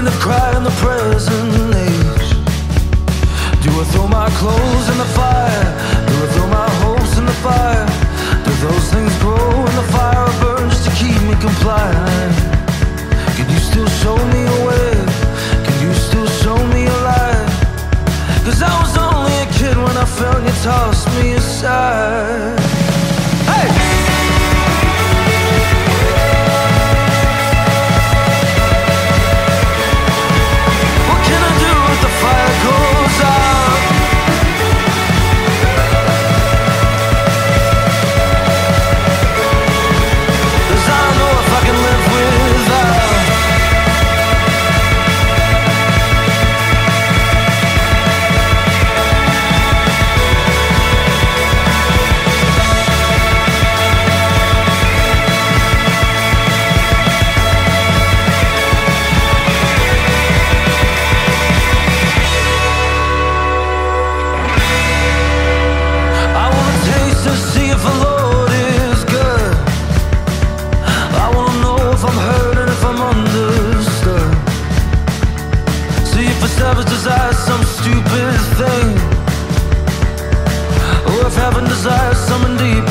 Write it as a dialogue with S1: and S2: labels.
S1: in the cry in the present age? Do I throw my clothes in the fire? Do I throw my Someone deep